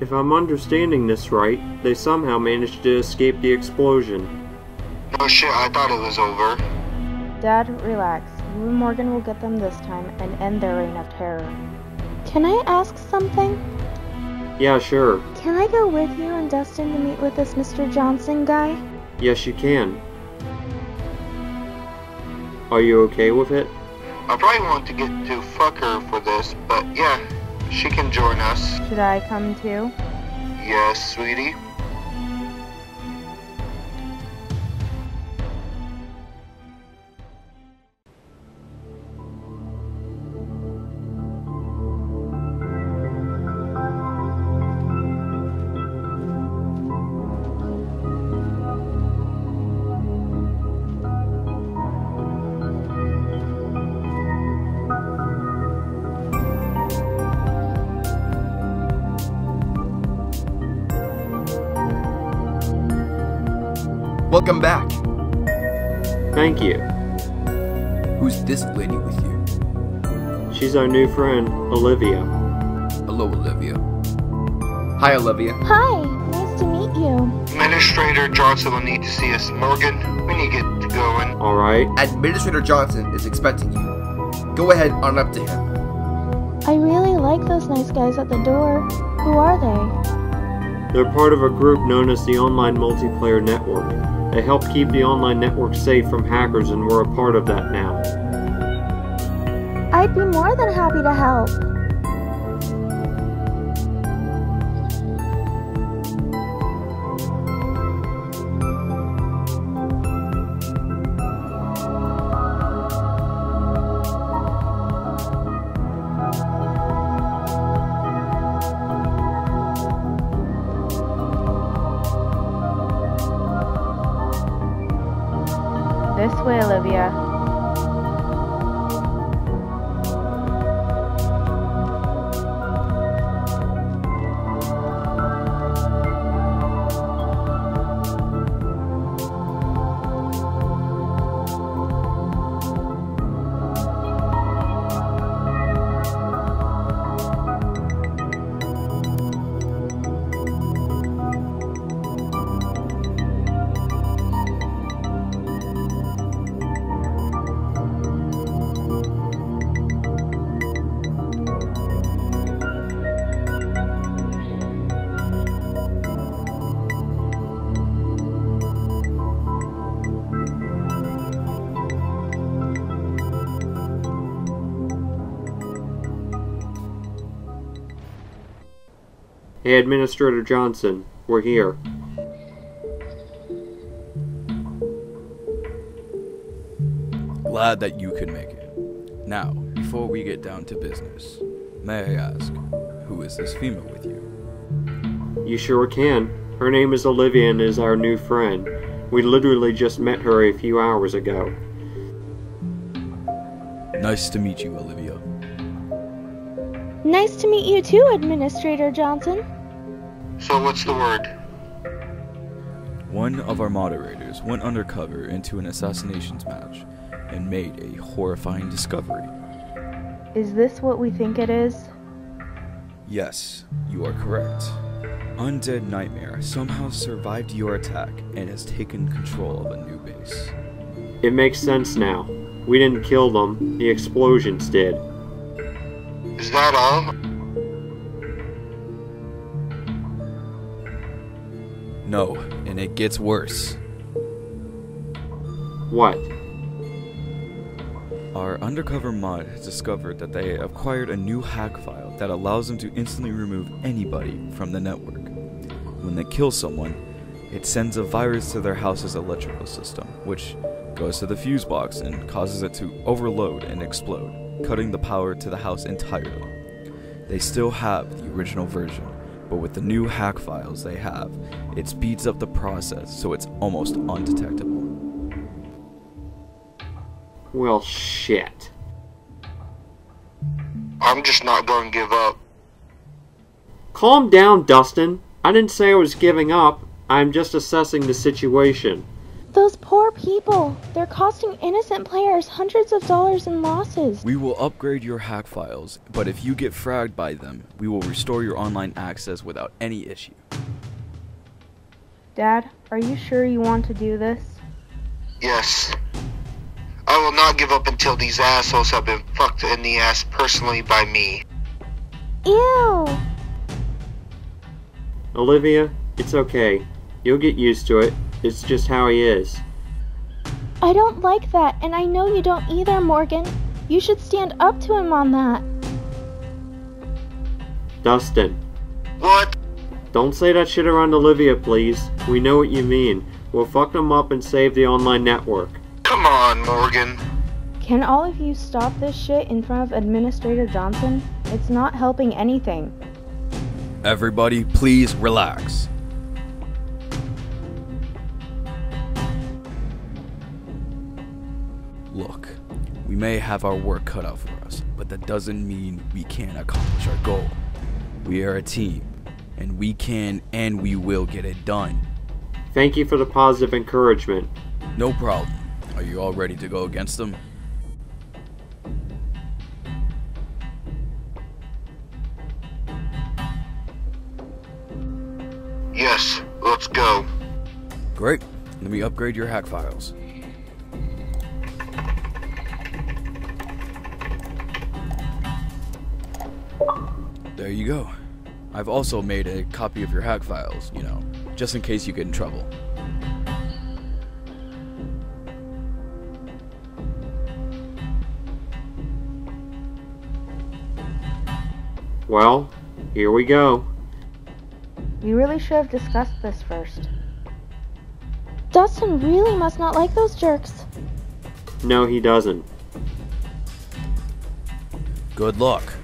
If I'm understanding this right, they somehow managed to escape the explosion. No shit, I thought it was over. Dad, relax. You and Morgan will get them this time and end their reign of terror. Can I ask something? Yeah, sure. Can I go with you and Dustin to meet with this Mr. Johnson guy? Yes, you can. Are you okay with it? I probably want to get to fuck her for this, but yeah, she can join us. Should I come too? Yes, sweetie. Welcome back. Thank you. Who's this lady with you? She's our new friend, Olivia. Hello, Olivia. Hi, Olivia. Hi, nice to meet you. Administrator Johnson will need to see us. Morgan, we need to get going. Alright? Administrator Johnson is expecting you. Go ahead on up to him. I really like those nice guys at the door. Who are they? They're part of a group known as the Online Multiplayer Network. They help keep the online network safe from hackers, and we're a part of that now. I'd be more than happy to help. This way, Olivia. Hey, Administrator Johnson, we're here. Glad that you could make it. Now, before we get down to business, may I ask, who is this female with you? You sure can. Her name is Olivia and is our new friend. We literally just met her a few hours ago. Nice to meet you, Olivia. Nice to meet you too, Administrator Johnson. So what's the word? One of our moderators went undercover into an assassinations match and made a horrifying discovery. Is this what we think it is? Yes, you are correct. Undead Nightmare somehow survived your attack and has taken control of a new base. It makes sense now. We didn't kill them, the explosions did. Is that all? No, and it gets worse. What? Our undercover mod has discovered that they acquired a new hack file that allows them to instantly remove anybody from the network. When they kill someone, it sends a virus to their house's electrical system, which goes to the fuse box and causes it to overload and explode, cutting the power to the house entirely. They still have the original version, but with the new hack files they have, it speeds up the process so it's almost undetectable. Well, shit. I'm just not going to give up. Calm down, Dustin. I didn't say I was giving up. I'm just assessing the situation. Those poor people! They're costing innocent players hundreds of dollars in losses. We will upgrade your hack files, but if you get fragged by them, we will restore your online access without any issue. Dad, are you sure you want to do this? Yes. I will not give up until these assholes have been fucked in the ass personally by me. Ew! Olivia, it's okay. You'll get used to it. It's just how he is. I don't like that, and I know you don't either, Morgan. You should stand up to him on that. Dustin, What? don't say that shit around Olivia, please. We know what you mean. We'll fuck them up and save the online network. Come on, Morgan. Can all of you stop this shit in front of Administrator Johnson? It's not helping anything. Everybody, please relax. May have our work cut out for us, but that doesn't mean we can't accomplish our goal. We are a team, and we can and we will get it done. Thank you for the positive encouragement. No problem. Are you all ready to go against them? Yes, let's go. Great. Let me upgrade your hack files. There you go. I've also made a copy of your hack files, you know, just in case you get in trouble. Well, here we go. We really should have discussed this first. Dustin really must not like those jerks. No, he doesn't. Good luck.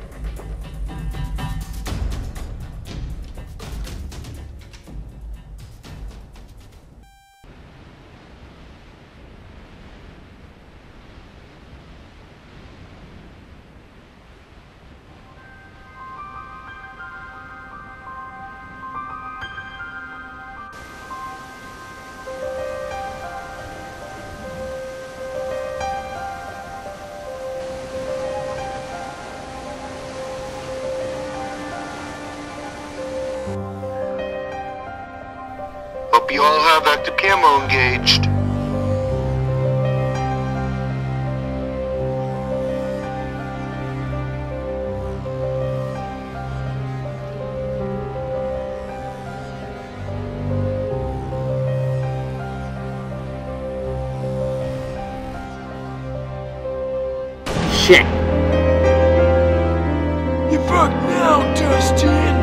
You all have active camo engaged. Shit! You fucked now, Dustin!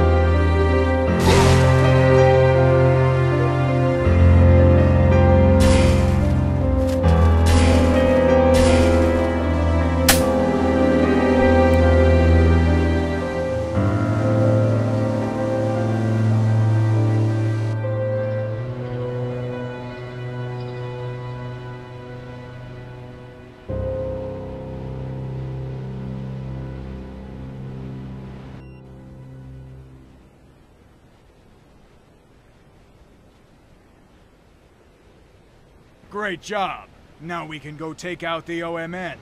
Great job. Now we can go take out the OMN.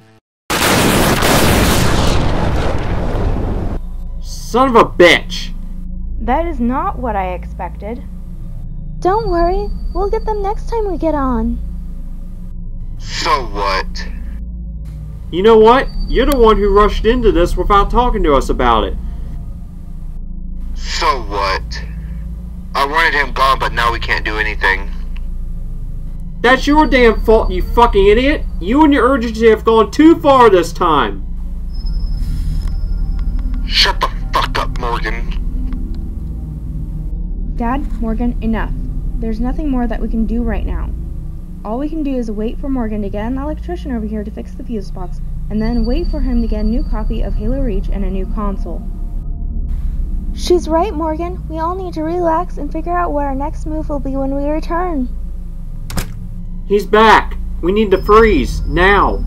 Son of a bitch! That is not what I expected. Don't worry, we'll get them next time we get on. So what? You know what? You're the one who rushed into this without talking to us about it. So what? I wanted him gone, but now we can't do anything. That's your damn fault, you fucking idiot! You and your urgency have gone too far this time! Shut the fuck up, Morgan. Dad, Morgan, enough. There's nothing more that we can do right now. All we can do is wait for Morgan to get an electrician over here to fix the fuse box, and then wait for him to get a new copy of Halo Reach and a new console. She's right, Morgan. We all need to relax and figure out what our next move will be when we return. He's back! We need to freeze, now!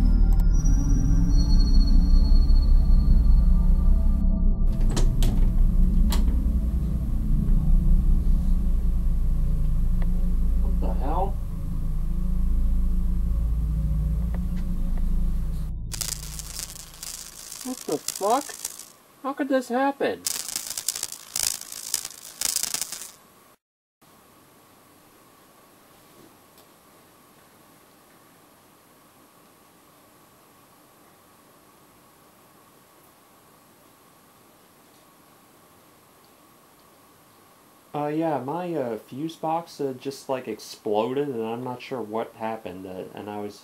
What the fuck? How could this happen? Uh, yeah, my uh, fuse box uh, just like exploded, and I'm not sure what happened. Uh, and I was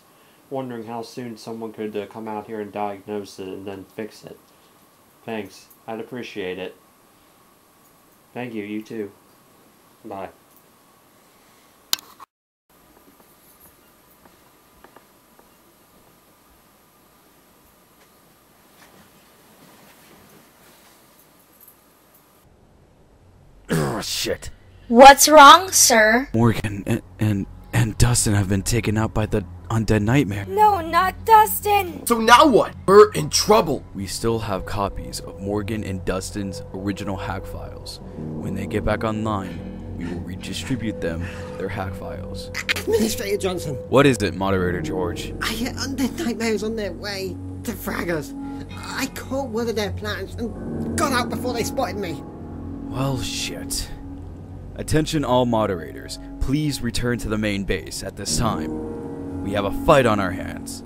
wondering how soon someone could uh, come out here and diagnose it and then fix it. Thanks, I'd appreciate it. Thank you, you too. Bye. Oh shit. What's wrong, sir? Morgan and, and and Dustin have been taken out by the undead nightmare. No, not Dustin. So now what? We're in trouble. We still have copies of Morgan and Dustin's original hack files. When they get back online, we will redistribute them their hack files. Administrator Johnson, What is it, Moderator George? I hear undead nightmares on their way to frag us. I caught one of their plans and got out before they spotted me. Well, shit. Attention all moderators, please return to the main base at this time. We have a fight on our hands.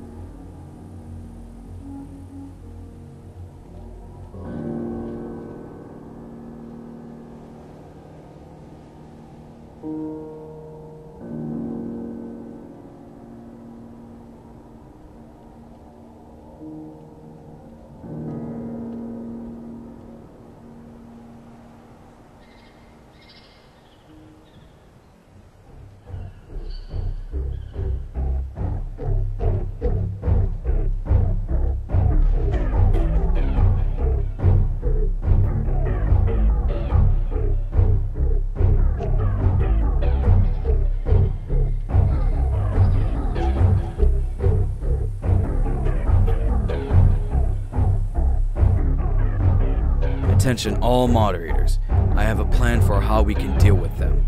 Attention all moderators. I have a plan for how we can deal with them.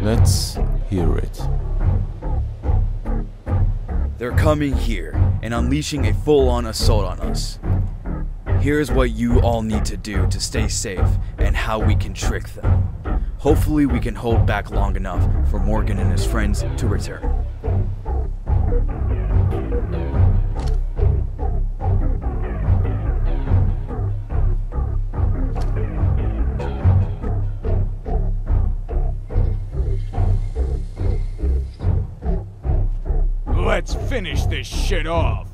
Let's hear it. They're coming here and unleashing a full on assault on us. Here's what you all need to do to stay safe and how we can trick them. Hopefully, we can hold back long enough for Morgan and his friends to return. Finish this shit off.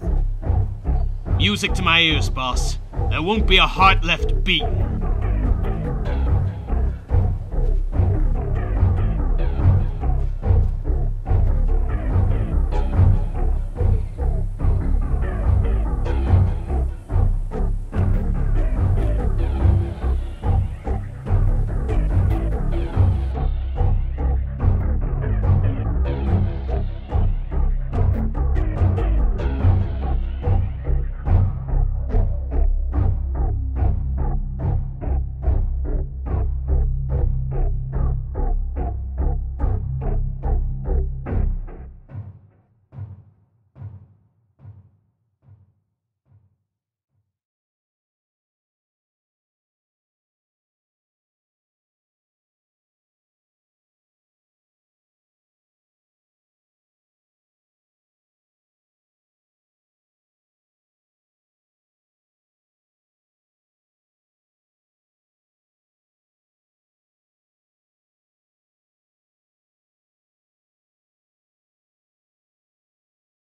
Music to my ears, boss. There won't be a heart left beating.